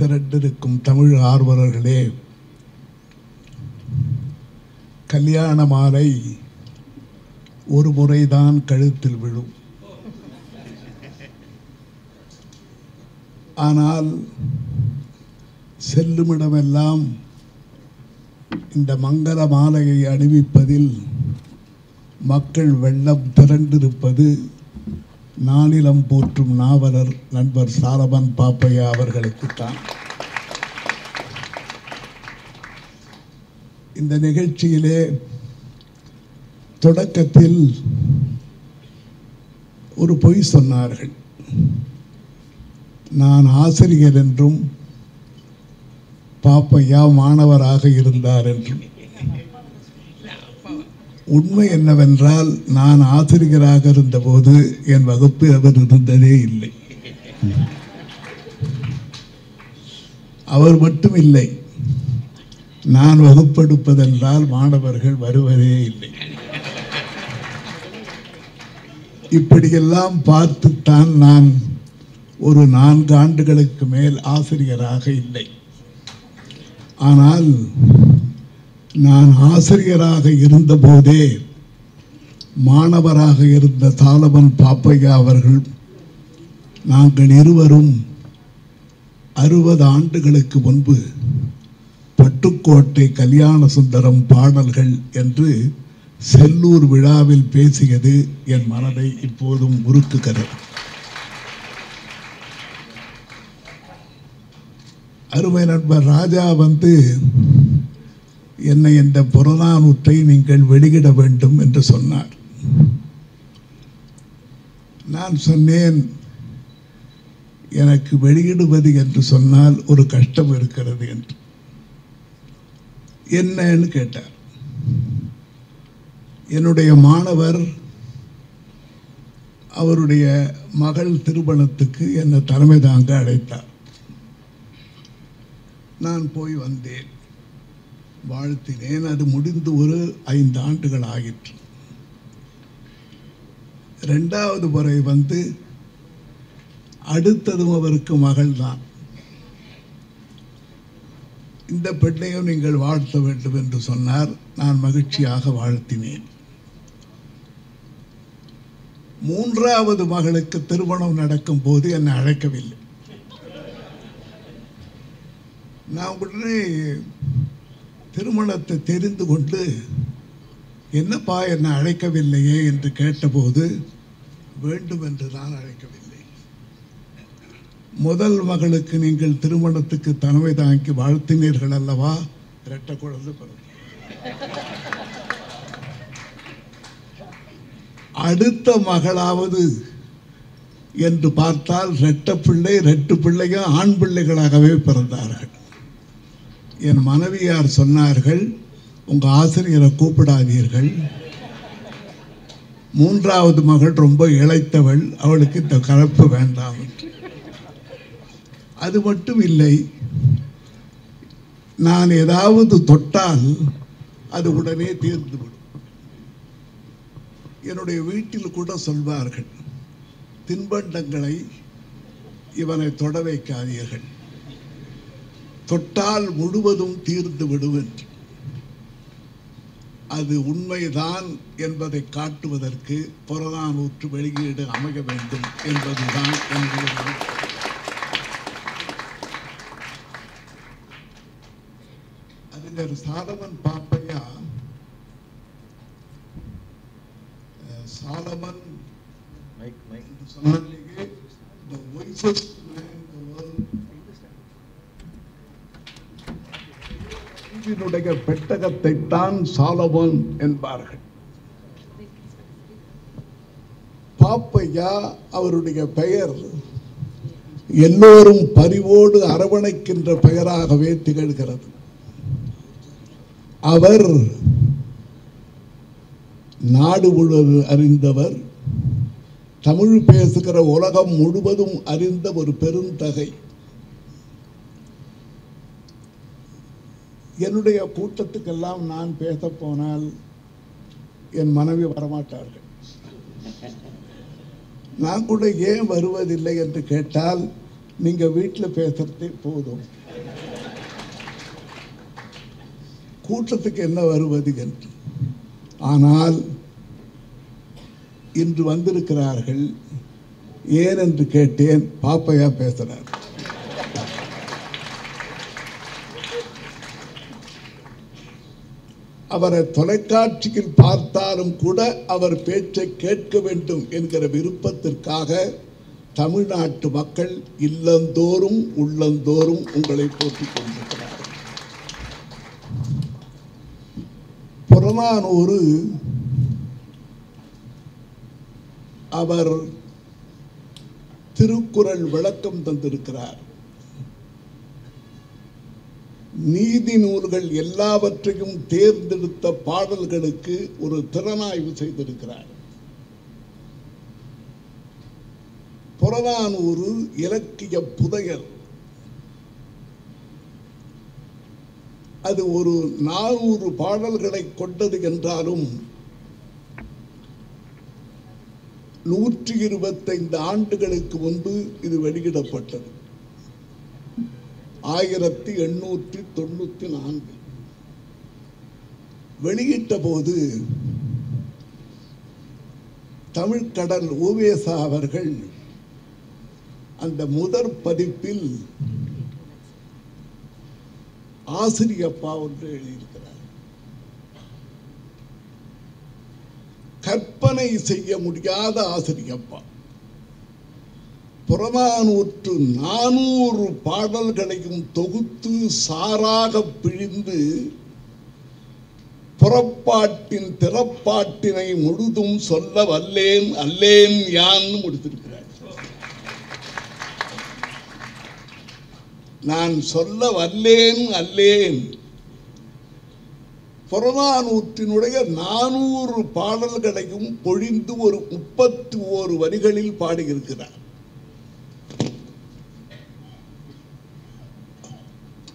திரண்டிருக்கும் தமிழ் ஆர்வலர்களே கல்யாண மாலை ஒரு முறைதான் கழுத்தில் விழும். ஆனால் செல்லுமிடமெல்லாம் இந்த மங்கள மாலையை அணிவிப்பதில் மக்கள் வெள்ளம் திரண்டிருப்பது நாளிலம் போற்றும் நாவலர் நண்பர் சாலமன் பாப்பையா அவர்களுக்குத்தான் இந்த நிகழ்ச்சியிலே தொடக்கத்தில் ஒரு பொய் சொன்னார்கள். நான் ஆசிரியர் என்றும் பாப்பையா மாணவராக இருந்தார் என்றும். உண்மை என்னவென்றால் நான் ஆசிரியராக இருந்தபோது என் வகுப்பில் அவர் இருந்ததே இல்லை. அவர் மட்டும் இல்லை. நான் வகுப்பெடுப்பதென்றால் மாணவர்கள் வருவதே இல்லை. இப்படியெல்லாம் பார்த்துத்தான் நான் ஒரு நான்கு ஆண்டுகளுக்கு மேல் ஆசிரியராக இல்லை. ஆனால் நான் ஆசிரியராக இருந்தபோதே மாணவராக இருந்த சாலமன் பாப்பையா அவர்கள் நாங்கள் இருவரும் அறுபது ஆண்டுகளுக்கு முன்பு பட்டுக்கோட்டை கல்யாண சுந்தரம் பாடல்கள் என்று செல்லூர் விழாவில் பேசியது என் மனதை இப்போதும் உருக்குகிறது. அருமை நண்பர் ராஜா வந்து என்னை இந்த புறநானூற்றை நீங்கள் வெளியிட வேண்டும் என்று சொன்னார். நான் சொன்னேன் எனக்கு வெளியிடுவது என்று சொன்னால் ஒரு கஷ்டம் இருக்கிறது என்று. என்னன்னு கேட்டார். என்னுடைய மாணவர் அவருடைய மகள் திருமணத்துக்கு என்னை தலைமை தாங்க அழைத்தார். நான் போய் வந்தேன். வாழ்த்தினேன். அது முடிந்து ஒரு ஐந்து ஆண்டுகள் ஆயிற்று. ரெண்டாவது முறை வந்து அடுத்ததும் அவருக்கு மகள் தான். இந்த பெண்ணையும் நீங்கள் வாழ்த்த வேண்டும் என்று சொன்னார். நான் மகிழ்ச்சியாக வாழ்த்தினேன். மூன்றாவது மகளுக்கு திருமணம் நடக்கும் போது என்னை அழைக்கவில்லை. நான் உடனே திருமணத்தை தெரிந்து கொண்டு என்னப்பா என்னை அழைக்கவில்லையே என்று கேட்டபோது வேண்டும் என்று நான் அழைக்கவில்லை. முதல் மகளுக்கு நீங்கள் திருமணத்துக்கு தலைமை தாங்கி வாழ்த்தினீர்கள் அல்லவா? இரட்ட குழந்தை பிறகு. அடுத்த மகளாவது என்று பார்த்தால் ரெட்ட பிள்ளை ரெட்டு பிள்ளையும் ஆண் பிள்ளைகளாகவே பிறந்தார்கள். என் மனைவியார் சொன்னார்கள் உங்கள் ஆசிரியரை கூப்பிடாதீர்கள். மூன்றாவது மகள் ரொம்ப இளைத்தவள் அவளுக்கு இந்த கலப்பு வேண்டாம் அது மட்டும் இல்லை நான் ஏதாவது தொட்டால் அது உடனே தீர்ந்துவிடும் என்னுடைய வீட்டில் கூட சொல்வார்கள் தின்பண்டங்களை இவனை தொட வைக்காதீர்கள். தொட்டால் முழுவதும் தீர்ந்து விடும் என்று அது உண்மைதான் என்பதை காட்டுவதற்கு புறநானூற்று வெளியீடு அமைய வேண்டும் என்பதுதான் என்னுடைய. அறிஞர் சாலமன் பாப்பையா சாலமன் என்று அன்பினுடைய பெட்டகத்தை தான் சாலமோன் என்பார்கள். பாப்பையா அவருடைய பெயர் எல்லோரும் பரிவோடு அரவணைக்கின்ற பெயராகவே திகழ்கிறது. அவர் நாடு முழுவதும் அறிந்தவர் தமிழ் பேசுகிற உலகம் முழுவதும் அறிந்த ஒரு பெருந்தகை. என்னுடைய கூட்டத்துக்கெல்லாம் நான் பேச போனால் என் மனைவி வரமாட்டார்கள். நான் கூட ஏன் வருவதில்லை என்று கேட்டால் நீங்க வீட்டில் பேசுறதே போதும். கூட்டத்துக்கு என்ன வருவது என்று. ஆனால் இன்று வந்திருக்கிறார்கள் ஏன் என்று கேட்டேன் பாப்பையா பேசுறார். அவரை தொலைக்காட்சியில் பார்த்தாலும் கூட அவர் பேச்சை கேட்க வேண்டும் என்கிற விருப்பத்திற்காக தமிழ்நாட்டு மக்கள் இல்லந்தோறும் உள்ளந்தோறும் உங்களை போட்டிக் கொண்டிருக்கிறார்கள். புறநானூறு அவர் திருக்குறள் விளக்கம் தந்திருக்கிறார். நீதி நூல்கள் எல்லாவற்றையும் தேர்ந்தெடுத்த பாடல்களுக்கு ஒரு திறனாய்வு செய்திருக்கிறார். புறநானூறு இலக்கிய புதையல். அது ஒரு நானூறு பாடல்களை கொண்டது என்றாலும் நூற்றி இருபத்தைந்து ஆண்டுகளுக்கு முன்பு இது வெளியிடப்பட்டது. ஆயிரத்தி எண்ணூற்றி தொண்ணூத்தி நான்கு. வெளியிட்ட போது தமிழ்கடல் ஓவேசா அவர்கள் அந்த முதற் பதிப்பில் ஆசிரியப்பா ஒன்று எழுதியிருக்கிறார். கற்பனை செய்ய முடியாத ஆசிரியப்பா புறநானூற்று நானூறு பாடல்களையும் தொகுத்து சாராக பிழிந்து புறப்பாட்டின் திறப்பாட்டினை முழுதும் சொல்ல வல்லேன் அல்லேன் யான்னு முடித்திருக்கிறார். நான் சொல்ல வல்லேன் அல்லேன். புறநானூற்றினுடைய நானூறு பாடல்களையும் பொழிந்து ஒரு முப்பத்தி ஓரு வரிகளில் பாடியிருக்கிறார்.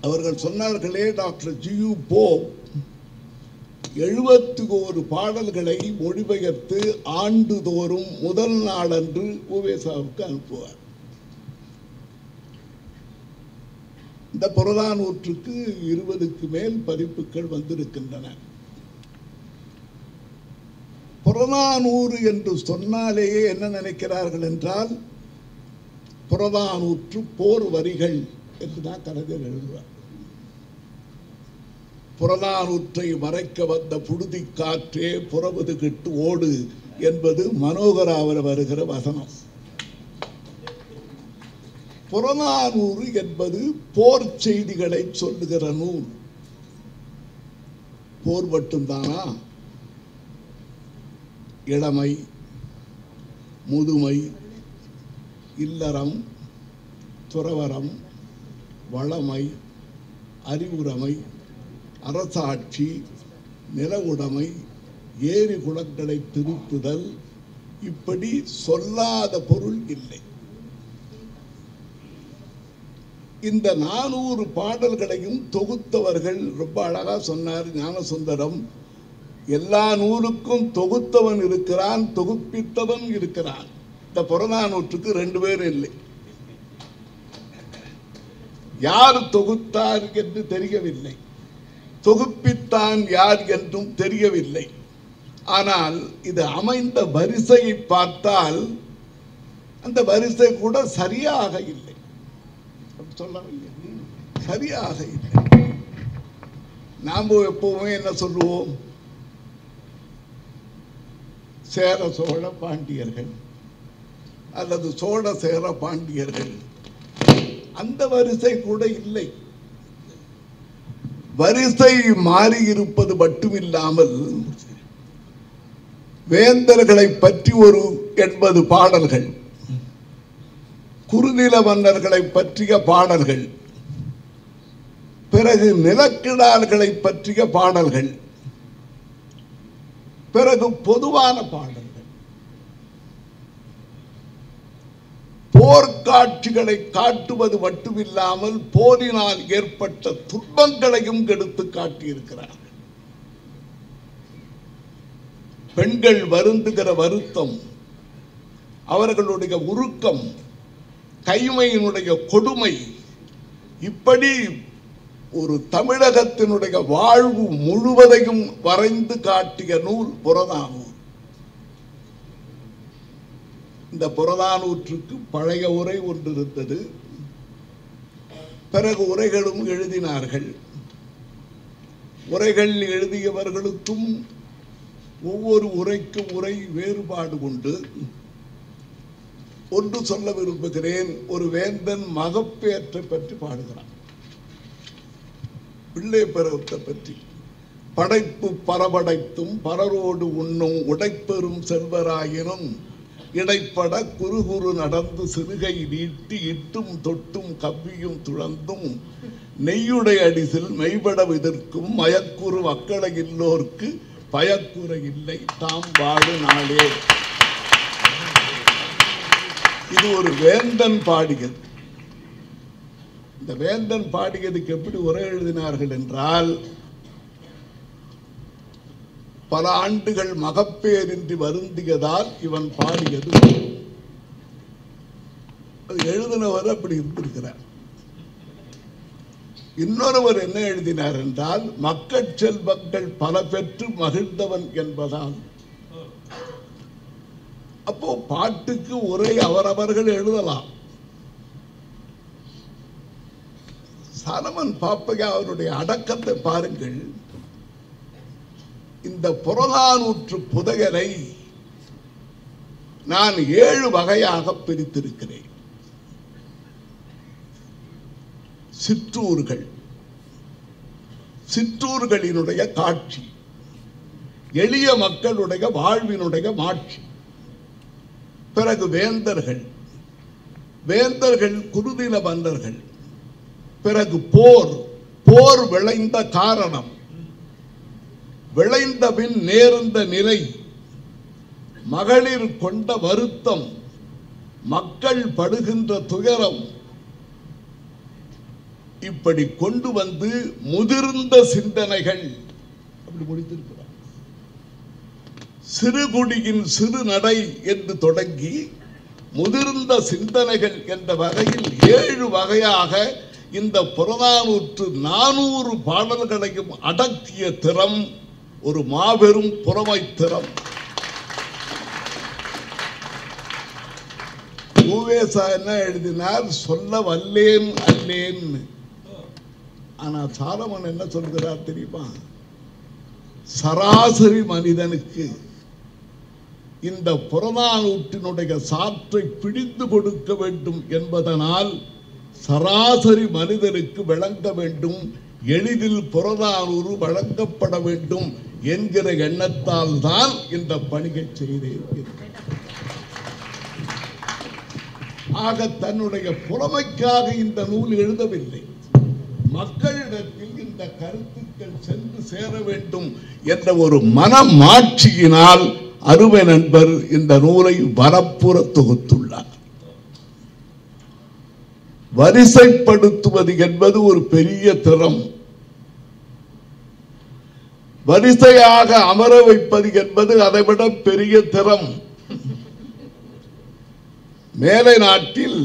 அவர்கள் சொன்னார்களே டாக்டர் ஜியு போ. எழுபத்தி ஓரு பாடல்களை மொழிபெயர்த்து ஆண்டுதோறும் முதல் நாளன்று உவேசாவுக்கு அனுப்புவார். இந்த புறநானூற்றுக்கு இருபதுக்கு மேல் பதிப்புகள் வந்திருக்கின்றன. புறநானூறு என்று சொன்னாலேயே என்ன நினைக்கிறார்கள் என்றால் புறநானூற்று போர் வரிகள் என்றுதான் கலைஞர் எழுதுவார். புறநானூற்றை மறைக்க வந்த புழுதி காற்றே புறவது கிட்டு ஓடு என்பது மனோகராவர் வருகிற வசனம். புறநானூறு என்பது போர் செய்திகளை சொல்லுகிற நூல். போர் மட்டும்தானா? இளமை முதுமை இல்லறம் துறவரம் வளமை அறிவுரைமை அரசாட்சி நிலவுடைமை ஏரி குளங்களை திருத்துதல் இப்படி சொல்லாத பொருள் இல்லை. இந்த நானூறு பாடல்களையும் தொகுத்தவர்கள் ரொம்ப அழகா சொன்னார் ஞானசுந்தரம். எல்லா நூலுக்கும் தொகுத்தவன் இருக்கிறான் தொகுப்பித்தவன் இருக்கிறான். இந்த புறநானூற்றுக்கு ரெண்டு பேர் இல்லை. யார் தொகுத்தார் என்று தெரியவில்லை. தொகுப்பித்தான் யார் என்றும் தெரியவில்லை. ஆனால் இது அமைந்த வரிசையை பார்த்தால் அந்த வரிசை கூட சரியாக இல்லை. சொல்லவில்லை. சரியாக இல்லை. நாம் எப்பவுமே என்ன சொல்லுவோம்? சேர சோழ பாண்டியர்கள் அல்லது சோழ சேர பாண்டியர்கள். அந்த வரிசை கூட இல்லை. வரிசை மாறி இருப்பது மட்டுமில்லாமல் வேந்தர்களை பற்றி ஒரு எண்பது பாடல்கள் குறுநில மன்னர்களை பற்றிய பாடல்கள் பிறகு நிலக்கிடார்களை பற்றிய பாடல்கள் பிறகு பொதுவான பாடல்கள். போர்க்காட்சிகளை காட்டுவது மட்டுமில்லாமல் போரினால் ஏற்பட்ட துன்பங்களையும் எடுத்து காட்டியிருக்கிறார் பெண்கள் வருந்துகிற வருத்தம் அவர்களுடைய உருக்கம் கைமையினுடைய கொடுமை இப்படி ஒரு தமிழகத்தினுடைய வாழ்வு முழுவதையும் வரைந்து காட்டிய நூல் புறதாகும் இந்த புறநானூற்றுக்கு பழைய உரை ஒன்று இருந்தது பிறகு உரைகளும் எழுதினார்கள். உரைகள் எழுதியவர்களுக்கும் ஒவ்வொரு உரைக்கும் உரை வேறுபாடு உண்டு. ஒன்று சொல்ல விரும்புகிறேன். ஒரு வேந்தன் மகப்பேற்றை பற்றி பாடுகிறான். பிள்ளை பருவத்தை பற்றி. படைப்பு பரபடைத்தும் பலரோடு உண்ணும் உடைப்பெறும் செல்வராயினும் இடைப்பட குறுகுறு நடந்து சிறுகை நீட்டி இட்டும் தொட்டும் கவ்வியும் துழந்தும் நெய்யுடை அடிசில் மெய்பட விதற்கும் மயக்குறு மக்களை இல்லோர்க்கு பயக்குறை இல்லை தாம் வாழு நாளே. இது ஒரு வேந்தன் பாடியது. இந்த வேந்தன் பாடியதுக்கு எப்படி உரை எழுதினார்கள் என்றால் பல ஆண்டுகள் மகப்பேரின்றி வருந்தியதால் இவன் பாடியது. அது எழுதினவர் அப்படி இருந்திருக்கிறார். இன்னொருவர் என்ன எழுதினார் என்றால் மக்கள் செல்வங்கள் பல பெற்று மகிழ்ந்தவன் என்பதால். அப்போ பாட்டுக்கு உரை அவரவர்கள் எழுதலாம். சரவன் பாப்பையா அவருடைய அடக்கத்தை பாருங்கள். இந்த புறநானூற்று புதகரை நான் ஏழு வகையாக பிரித்திருக்கிறேன். சிற்றூர்கள். சிற்றூர்களினுடைய காட்சி. எளிய மக்களுடைய வாழ்வினுடைய மாட்சி. பிறகு வேந்தர்கள். வேந்தர்கள் குருதின மன்னர்கள் பிறகு போர். போர் விளைந்த காரணம். விளைந்தபின் நேர்ந்த நிலை மகளிர் கொண்ட வருத்தம். மக்கள் படுகின்ற துயரம். இப்படி கொண்டு வந்து முதிர்ந்த சிந்தனைகள். அப்படி முடித்திருக்கிறார். சிறுகுடியின் சிறு நடை என்று தொடங்கி முதிர்ந்த சிந்தனைகள் என்ற வகையில் ஏழு வகையாக இந்த புறநானூற்று நானூறு பாடல்களையும் அடக்கிய திறம் ஒரு மாபெரும் புறமை திறம். ஊவேசா என்ன எழுதினார்? சொல்ல வல்லேன் அல்லேன். ஆனா சாலமன் என்ன சொல்கிறார் தெரியுமா? சராசரி மனிதனுக்கு இந்த புறநானூற்றினுடைய சாற்றை பிடித்து கொடுக்க வேண்டும் என்பதனால் சராசரி மனிதனுக்கு விளங்க வேண்டும். எளிதில் புறநானூறு வழங்கப்பட வேண்டும். என்கிற எண்ணத்தால் தான் இந்த பணியை செய்தேன் ஆக தன்னுடைய புலமைக்காக இந்த நூல் எழுதவில்லை. மக்களிடத்தில் இந்த கருத்துக்கள் சென்று சேர வேண்டும் என்ற ஒரு மனமாட்சியினால் அருமை நண்பர் இந்த நூலை வரப்புற தொகுத்துள்ளார். வரிசைப்படுத்துவது என்பது ஒரு பெரிய திறம். வரிசையாக அமர வைப்பது என்பது அதைவிட பெரிய திறம். மேலை நாட்டில்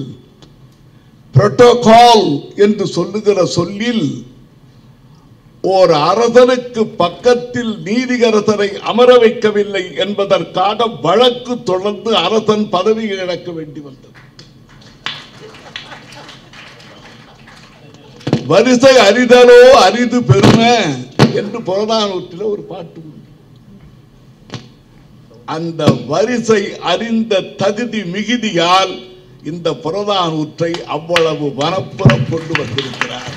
புரோட்டோகால் என்று சொல்லுகிற சொல்லில் ஓர் அரசனுக்கு பக்கத்தில் நீதிகரசனை அமர வைக்கவில்லை என்பதற்காக வழக்கு தொடர்ந்து அரசன் பதவி இழக்க வேண்டி வந்தது. வரிசை அறிதலோ அரிது பெருமை. என்று புறநானூற்றில் ஒரு பாட்டு உண்டு. அந்த வரிசை அறிந்த தகுதி மிகுதியால் இந்த புறநானூற்றை அவ்வளவு வனப்புறம் கொண்டு வந்திருக்கிறார்.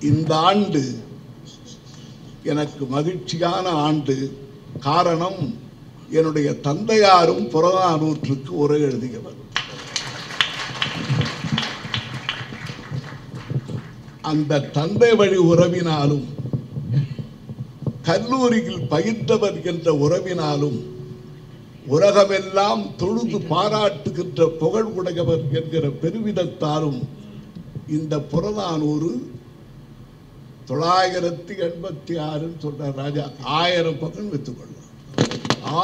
இந்த ஆண்டு எனக்கு மகிழ்ச்சியான ஆண்டு. காரணம் என்னுடைய தந்தையாரும் புறநானூற்றுக்கு உரை எழுதியவர். அந்த தந்தை வழி உறவினாலும் கல்லூரியில் பயின்றவர் என்ற உறவினாலும் உலகமெல்லாம் தொழுது பாராட்டுகின்ற புகழ் உடையவர் என்கிற பெருமிதத்தாலும் இந்த புறநானூறு தொள்ளாயிரத்தி எண்பத்தி ஆறுன்னு சொல்றார் ராஜா ஆயிரம் பக்கம் வைத்துக்கொள்ளலாம்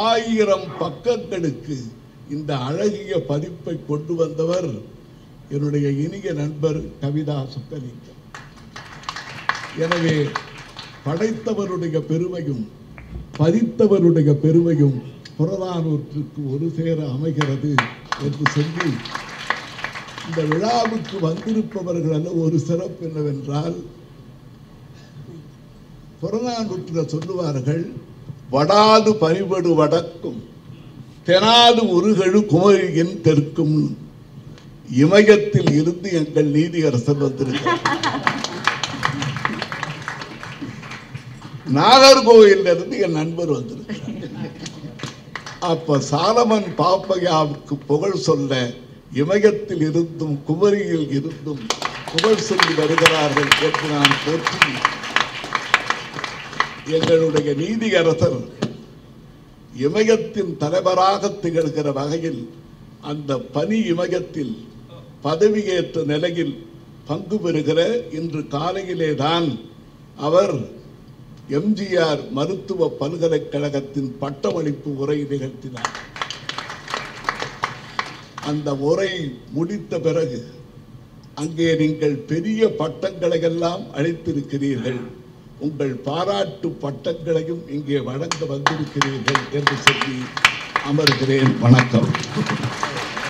ஆயிரம் பக்கங்களுக்கு இந்த அழகிய பதிப்பை கொண்டு வந்தவர் என்னுடைய இனிய நண்பர் கவிதா சுக்கலிங்கம். எனவே படைத்தவருடைய பெருமையும் பதித்தவருடைய பெருமையும் புறதானூற்றுக்கு ஒரு சேர அமைகிறது என்று சொல்லி இந்த விழாவுக்கு வந்திருப்பவர்கள் ஒரு சிறப்பு என்னவென்றால் புறநானூற்றில் சொல்லுவார்கள் வடாது பரிபடு வடக்கும் தெனாது உருகழு குமரியின் தெற்கும். இமயத்தில் இருந்து எங்கள் நீதியரசர் வந்திருக்கிறார். நாகர்கோவில் இருந்து என் நண்பர் வந்திருக்கிறார். அப்ப சாலமன் பாப்பையாவுக்கு புகழ் சொல்ல இமயத்தில் இருந்தும் குமரியில் இருந்தும் புகழ் சொல்லி வருகிறார்கள் என்று நான் போற்றி எங்களுடைய நீதியரசர் இமயத்தின் தலைவராக திகழ்கிற வகையில் அந்த பனி இமயத்தில் பதவியேற்ற நிலையில் பங்கு பெறுகிற இன்று காலையிலே தான் அவர் எம்ஜிஆர் மருத்துவ பல்கலைக்கழகத்தின் பட்டமளிப்பு உரை நிகழ்த்தினார். அந்த உரை முடித்த பிறகு அங்கே நீங்கள் பெரிய பட்டங்களை எல்லாம் அளித்திருக்கிறீர்கள். உங்கள் பாராட்டு பட்டங்களையும் இங்கே வழங்க வந்திருக்கிறீர்கள் என்று சொல்லி அமர்கிறேன். வணக்கம்.